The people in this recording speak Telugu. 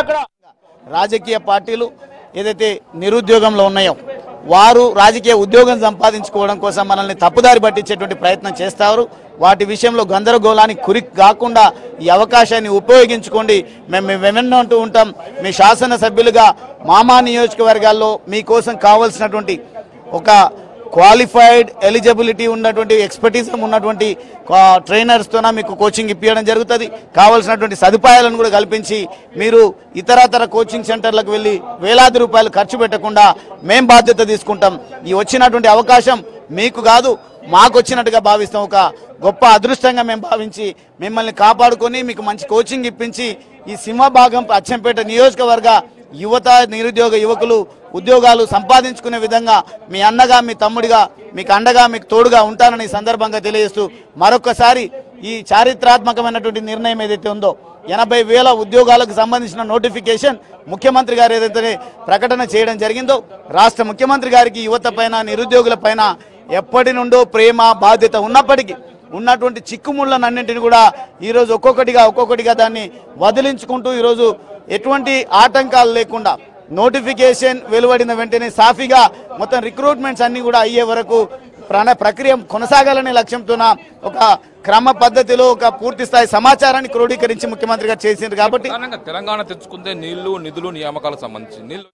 అక్కడ రాజకీయ పార్టీలు ఏదైతే నిరుద్యోగంలో ఉన్నాయో వారు రాజకీయ ఉద్యోగం సంపాదించుకోవడం కోసం మనల్ని తప్పుదారి పట్టించేటువంటి ప్రయత్నం చేస్తారు. వాటి విషయంలో గందరగోళానికి కురి కాకుండా ఈ అవకాశాన్ని ఉపయోగించుకోండి. మేము మేము అంటూ ఉంటాం. మీ శాసనసభ్యులుగా మామా నియోజకవర్గాల్లో మీకోసం కావాల్సినటువంటి ఒక క్వాలిఫైడ్ ఎలిజిబిలిటీ ఉన్నటువంటి ఎక్స్పర్టీస్ ఉన్నటువంటి ట్రైనర్స్తోన మీకు కోచింగ్ ఇప్పించడం జరుగుతుంది. కావాల్సినటువంటి సదుపాయాలను కూడా కల్పించి మీరు ఇతరతర కోచింగ్ సెంటర్లకు వెళ్ళి వేలాది రూపాయలు ఖర్చు పెట్టకుండా మేం బాధ్యత తీసుకుంటాం. ఈ వచ్చినటువంటి అవకాశం మీకు కాదు మాకు వచ్చినట్టుగా భావిస్తాం. ఒక గొప్ప అదృష్టంగా మేము భావించి మిమ్మల్ని కాపాడుకొని మీకు మంచి కోచింగ్ ఇప్పించి ఈ సింహభాగం అచ్చంపేట నియోజకవర్గ యువత నిరుద్యోగ యువకులు ఉద్యోగాలు సంపాదించుకునే విధంగా మీ అన్నగా మీ తమ్ముడిగా మీకు అండగా మీకు తోడుగా ఉంటానని ఈ సందర్భంగా తెలియజేస్తూ మరొకసారి ఈ చారిత్రాత్మకమైనటువంటి నిర్ణయం ఏదైతే ఉందో ఎనభై వేల ఉద్యోగాలకు సంబంధించిన నోటిఫికేషన్ ముఖ్యమంత్రి గారు ఏదైతే ప్రకటన చేయడం జరిగిందో రాష్ట్ర ముఖ్యమంత్రి గారికి యువత పైన నిరుద్యోగుల పైన ఎప్పటి నుండో ప్రేమ బాధ్యత ఉన్నప్పటికీ ఉన్నటువంటి చిక్కుముళ్ళనన్నింటిని కూడా ఈరోజు ఒక్కొక్కటిగా ఒక్కొక్కటిగా దాన్ని వదిలించుకుంటూ ఈరోజు ఎటువంటి ఆటంకాలు లేకుండా నోటిఫికేషన్ వెలువడిన వెంటనే సాఫీగా మొత్తం రిక్రూట్మెంట్స్ అన్ని కూడా అయ్యే వరకు ప్రాణ ప్రక్రియ కొనసాగాలనే లక్ష్యంతోన ఒక క్రమ పద్ధతిలో ఒక పూర్తి స్థాయి సమాచారాన్ని క్రోడీకరించి ముఖ్యమంత్రి గారు చేసింది కాబట్టి తెలంగాణ తెచ్చుకుందే నీళ్ళు నిధులు నియామకాలకు సంబంధించి నీళ్ళు.